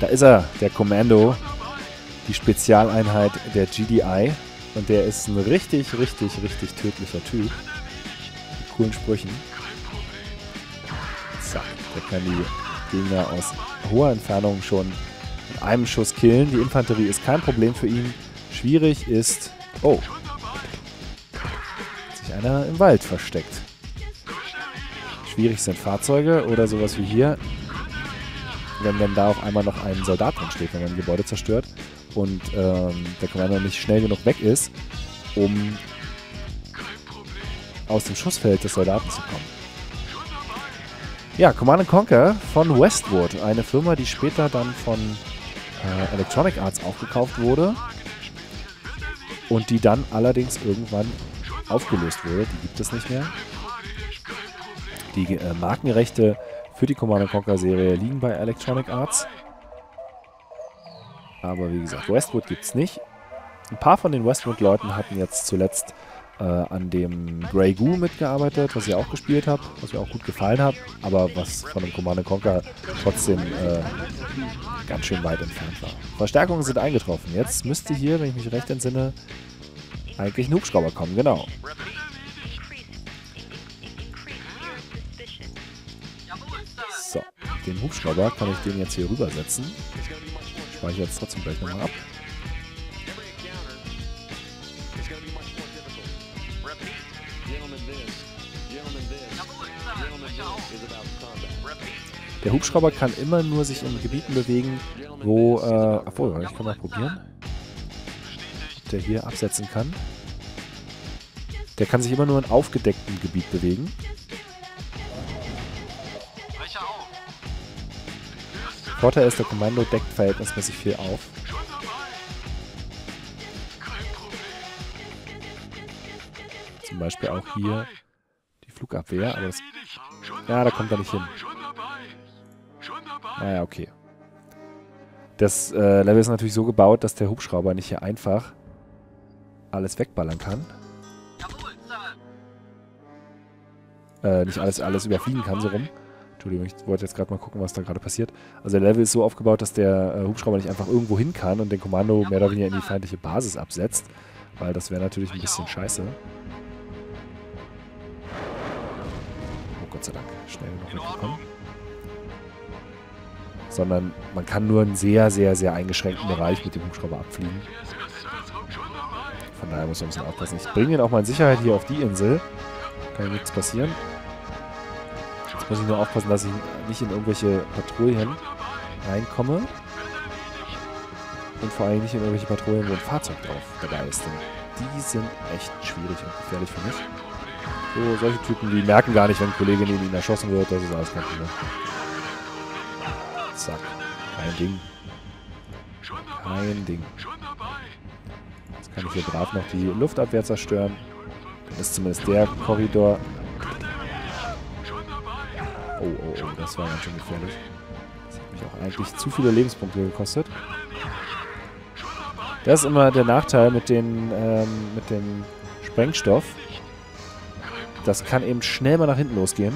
Da ist er, der Kommando, die Spezialeinheit der GDI. Und der ist ein richtig, richtig, richtig tödlicher Typ. Mit coolen Sprüchen. Zack, der kann die Gegner aus hoher Entfernung schon mit einem Schuss killen. Die Infanterie ist kein Problem für ihn. Schwierig ist... Oh. Hat sich einer im Wald versteckt. Schwierig sind Fahrzeuge oder sowas wie hier. Wenn dann da auf einmal noch ein Soldat drin steht, wenn man ein Gebäude zerstört und ähm, der Commander nicht schnell genug weg ist, um aus dem Schussfeld des Soldaten zu kommen. Ja, Command Conquer von Westwood, eine Firma, die später dann von äh, Electronic Arts aufgekauft wurde und die dann allerdings irgendwann aufgelöst wurde. Die gibt es nicht mehr. Die äh, Markenrechte für die Command Conquer Serie liegen bei Electronic Arts. Aber wie gesagt, Westwood gibt es nicht. Ein paar von den Westwood-Leuten hatten jetzt zuletzt äh, an dem Grey Goo mitgearbeitet, was ich auch gespielt habe, was mir auch gut gefallen hat, aber was von dem Command Conquer trotzdem äh, ganz schön weit entfernt war. Verstärkungen sind eingetroffen. Jetzt müsste hier, wenn ich mich recht entsinne, eigentlich ein Hubschrauber kommen, genau. Den Hubschrauber kann ich den jetzt hier rübersetzen. Ich speichere jetzt trotzdem gleich nochmal ab. Der Hubschrauber kann immer nur sich in Gebieten bewegen, wo... Äh, obwohl, ich kann mal probieren. Ob der hier absetzen kann. Der kann sich immer nur in aufgedecktem Gebiet bewegen. Vorteil ist, der Kommando deckt verhältnismäßig viel auf. Zum Beispiel auch hier die Flugabwehr, aber das... Ja, da kommt er nicht hin. Naja, okay. Das äh, Level ist natürlich so gebaut, dass der Hubschrauber nicht hier einfach alles wegballern kann. Äh, nicht alles, alles überfliegen kann, so rum. Entschuldigung, ich wollte jetzt gerade mal gucken, was da gerade passiert. Also der Level ist so aufgebaut, dass der äh, Hubschrauber nicht einfach irgendwo hin kann und den Kommando mehr oder weniger in die feindliche Basis absetzt. Weil das wäre natürlich ein bisschen scheiße. Oh Gott sei Dank, schnell noch weggekommen sondern man kann nur einen sehr, sehr, sehr eingeschränkten Bereich mit dem Hubschrauber abfliegen. Von daher muss man ein bisschen aufpassen. Ich bringe ihn auch mal in Sicherheit hier auf die Insel. Kann ja nichts passieren. Muss ich nur aufpassen, dass ich nicht in irgendwelche Patrouillen reinkomme. Und vor allem nicht in irgendwelche Patrouillen, wo ein Fahrzeug drauf dabei ist. Denn die sind echt schwierig und gefährlich für mich. So, solche Typen, die merken gar nicht, wenn ein Kollege neben ihnen erschossen wird. Das ist alles kein Problem. Zack. Kein Ding. Kein Ding. Jetzt kann ich hier brav noch die Luftabwehr zerstören. Dann ist zumindest der Korridor... Oh, oh, oh, das war ganz schön gefährlich. Das hat mich auch eigentlich zu viele Lebenspunkte gekostet. Das ist immer der Nachteil mit, den, ähm, mit dem Sprengstoff. Das kann eben schnell mal nach hinten losgehen.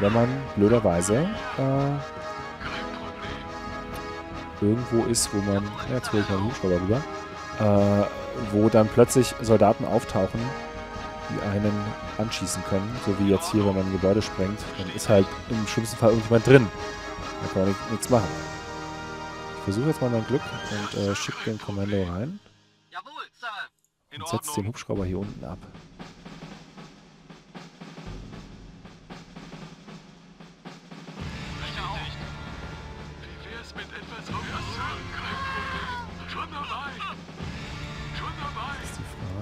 wenn man blöderweise äh, irgendwo ist, wo man, ja, jetzt hole ich mal den Hubschrauber rüber, äh, wo dann plötzlich Soldaten auftauchen, die einen anschießen können, so wie jetzt hier, wenn man ein Gebäude sprengt, dann ist halt im schlimmsten Fall irgendjemand drin. Da kann man nichts machen. Ich versuche jetzt mal mein Glück und äh, schicke den Kommando rein. Und setze den Hubschrauber hier unten ab.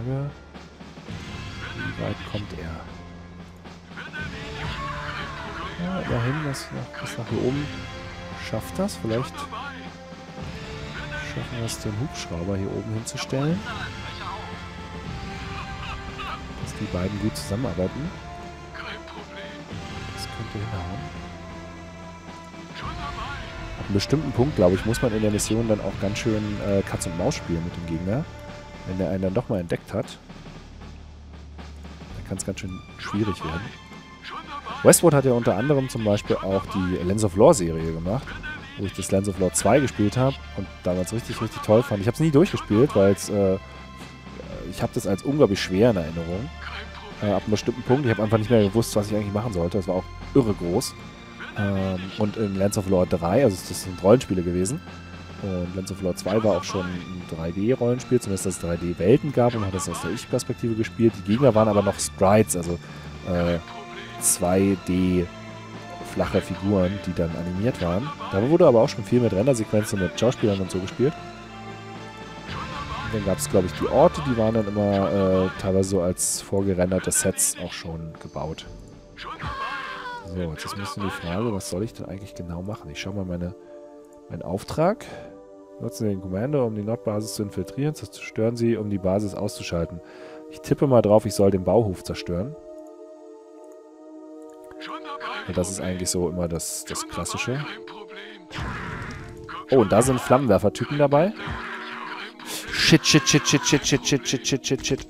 Frage, wie weit kommt er? Ja, immerhin, das noch bis nach hier oben schafft das. Vielleicht schaffen wir es, den Hubschrauber hier oben hinzustellen. Dass die beiden gut zusammenarbeiten. Das könnte hinhauen. Ab einem bestimmten Punkt, glaube ich, muss man in der Mission dann auch ganz schön äh, Katz und Maus spielen mit dem Gegner. Wenn der einen dann doch mal entdeckt hat, dann kann kann es ganz schön schwierig werden. Westwood hat ja unter anderem zum Beispiel auch die Lens of Lore Serie gemacht, wo ich das Lens of Lore 2 gespielt habe und damals richtig, richtig toll fand. Ich habe es nie durchgespielt, weil es, äh, ich habe das als unglaublich schwer in Erinnerung. Äh, ab einem bestimmten Punkt. Ich habe einfach nicht mehr gewusst, was ich eigentlich machen sollte. Das war auch irre groß. Ähm, und in Lens of Lore 3, also das sind Rollenspiele gewesen. Und Lens of Lore 2 war auch schon ein 3D-Rollenspiel, zumindest dass es 3D-Welten gab und hat das aus der Ich-Perspektive gespielt. Die Gegner waren aber noch Sprites, also äh, 2D flache Figuren, die dann animiert waren. Da wurde aber auch schon viel mit Rendersequenzen mit Schauspielern und so gespielt. Und dann gab es, glaube ich, die Orte, die waren dann immer äh, teilweise so als vorgerenderte Sets auch schon gebaut. So, jetzt ist ein bisschen die Frage, was soll ich denn eigentlich genau machen? Ich schaue mal meine, meinen Auftrag. Nutzen den Commander, um die Nordbasis zu infiltrieren. Zerstören sie, um die Basis auszuschalten. Ich tippe mal drauf, ich soll den Bauhof zerstören. Und das ist eigentlich so immer das, das Klassische. Oh, und da sind Flammenwerfer-Typen dabei. Shit, shit, shit, shit, shit, shit, shit, shit, shit, shit, shit.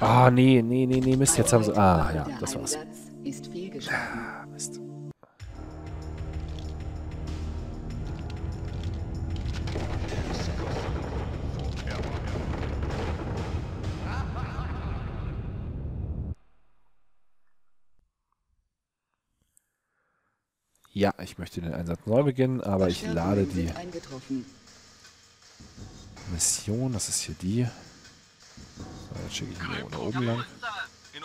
Ah, nee, nee, nee, nee, Mist, jetzt haben sie... Ah, ja, das war's. Ah, Mist. Ja, ich möchte den Einsatz neu beginnen, aber ich lade die Mission, das ist hier die. So, jetzt schicke ich ihn da oben lang. Den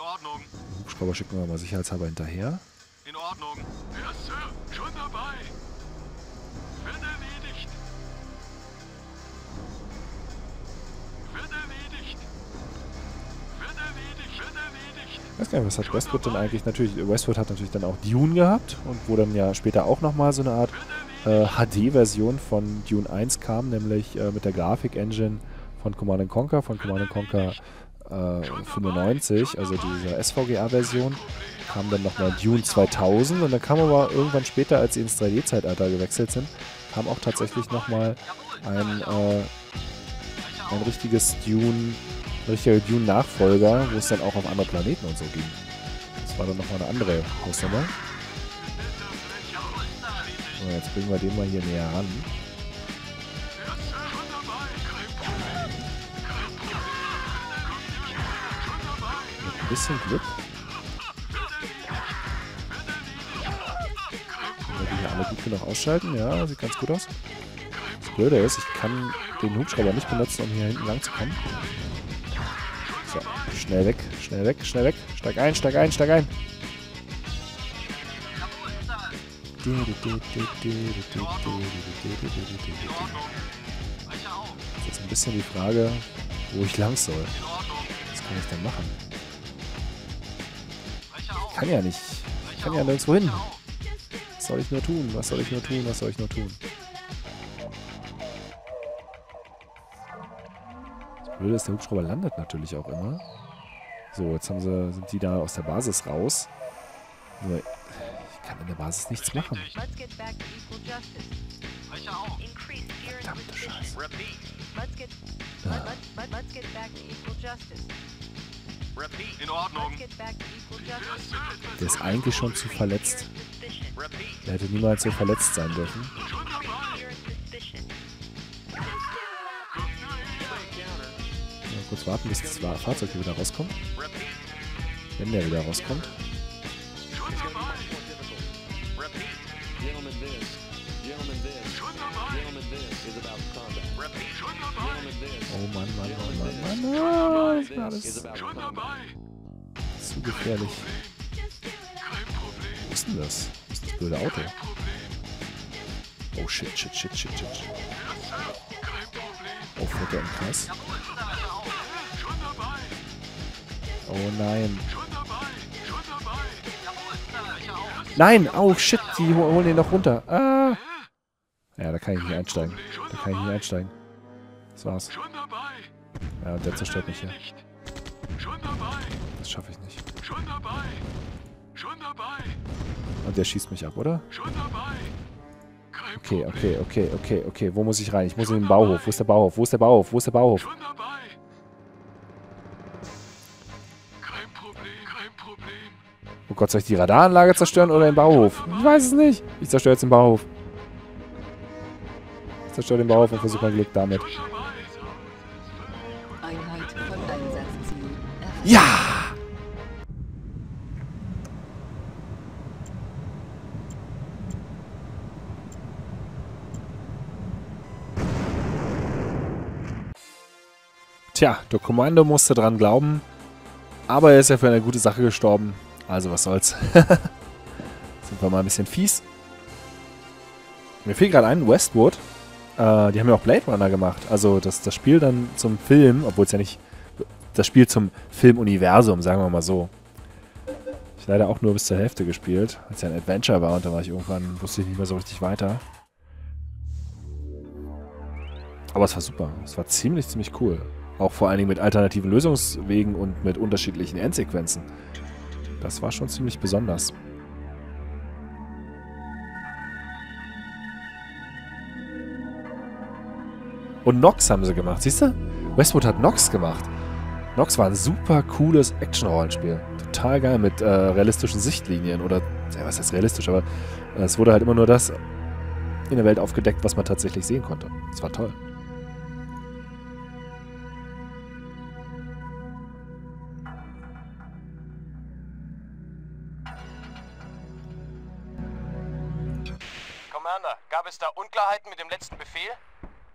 Hubschrauber schicken wir mal sicherheitshalber hinterher. In Ordnung. Ja, Sir. Schon dabei. Weiß gar nicht, was hat Westwood denn eigentlich? Natürlich, Westwood hat natürlich dann auch Dune gehabt und wo dann ja später auch nochmal so eine Art äh, HD-Version von Dune 1 kam, nämlich äh, mit der Grafik-Engine von Command Conquer, von Command Conquer äh, 95, also dieser SVGA-Version, kam dann nochmal Dune 2000 und dann kam aber irgendwann später, als sie ins 3D-Zeitalter gewechselt sind, kam auch tatsächlich nochmal ein, äh, ein richtiges Dune, richtiger Dune-Nachfolger, wo es dann auch auf andere Planeten und so ging. Das war dann nochmal eine andere Hausnummer. So, jetzt bringen wir den mal hier näher ran. Mit ein bisschen Glück. Die hier alle gut genug ausschalten? Ja, sieht ganz gut aus. Das Blöde ist, ich kann den Hubschrauber nicht benutzen, um hier hinten lang zu kommen. So, schnell weg, schnell weg, schnell weg. Steig ein, steig ein, steig ein. Jetzt ist ein bisschen die Frage, wo ich lang soll. Was kann ich denn machen? Ich kann ja nicht. Ich kann ja nirgendwo hin. Was soll ich nur tun? Was soll ich nur tun? Was soll ich nur tun? Das Blöde ist, der Hubschrauber landet natürlich auch immer. So, jetzt haben sie, sind die da aus der Basis raus. Nur, ich kann in der Basis nichts machen. Verdammte Scheiße. Ja. In Ordnung. Der ist eigentlich schon zu verletzt. Der hätte niemals so verletzt sein dürfen. Kurz warten, bis das Fahrzeug hier wieder rauskommt. Wenn der wieder rauskommt. Oh Mann, Mann, Mann, Mann, Mann. Oh, das mir alles zu gefährlich. Wo ist denn das? Wo ist das blöde Auto? Oh shit, shit, shit, shit, shit. Oh, fährt der im Kreis? Oh nein. Nein! Oh shit, die holen den noch runter. Ah! Ja, da kann ich nicht einsteigen. Da kann ich nicht einsteigen. Das war's. Ja, der zerstört mich hier. Das schaffe ich nicht. Und der schießt mich ab, oder? Okay, okay, okay, okay, okay. Wo muss ich rein? Ich muss in den Bauhof. Wo ist der Bauhof? Wo ist der Bauhof? Wo ist der Bauhof? Oh Gott, soll ich die Radaranlage zerstören oder den Bauhof? Ich weiß es nicht. Ich zerstöre jetzt den Bauhof. Ich zerstöre den Bauhof und versuche mein Glück damit. Ja! Tja, der Kommando musste dran glauben, aber er ist ja für eine gute Sache gestorben. Also was soll's. Sind wir mal ein bisschen fies. Mir fiel gerade ein, Westwood, äh, die haben ja auch Blade Runner gemacht. Also das, das Spiel dann zum Film, obwohl es ja nicht das Spiel zum Filmuniversum, sagen wir mal so. Ich leider auch nur bis zur Hälfte gespielt, als ja ein Adventure war und da war ich irgendwann, wusste ich nicht mehr so richtig weiter. Aber es war super. Es war ziemlich, ziemlich cool. Auch vor allen Dingen mit alternativen Lösungswegen und mit unterschiedlichen Endsequenzen. Das war schon ziemlich besonders. Und Nox haben sie gemacht, siehst du? Westwood hat Nox gemacht. Nox war ein super cooles Action-Rollenspiel. Total geil mit äh, realistischen Sichtlinien oder, ja, was heißt realistisch, aber äh, es wurde halt immer nur das in der Welt aufgedeckt, was man tatsächlich sehen konnte. Das war toll. Commander, gab es da Unklarheiten mit dem letzten Befehl?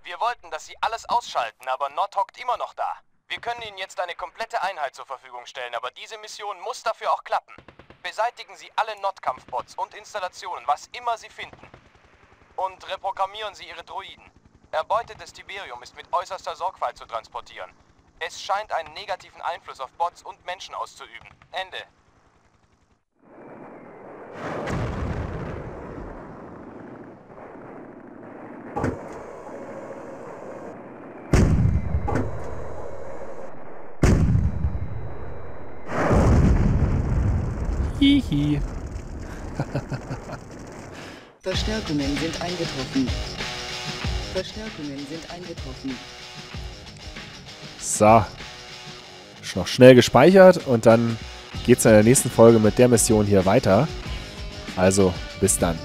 Wir wollten, dass Sie alles ausschalten, aber Nord hockt immer noch da. Wir können Ihnen jetzt eine komplette Einheit zur Verfügung stellen, aber diese Mission muss dafür auch klappen. Beseitigen Sie alle Nord-Kampfbots und Installationen, was immer Sie finden. Und reprogrammieren Sie Ihre Droiden. Erbeutetes Tiberium ist mit äußerster Sorgfalt zu transportieren. Es scheint einen negativen Einfluss auf Bots und Menschen auszuüben. Ende. Hihi. Verstärkungen sind eingetroffen. Verstärkungen sind eingetroffen. So. Ist noch schnell gespeichert und dann geht's in der nächsten Folge mit der Mission hier weiter. Also, bis dann.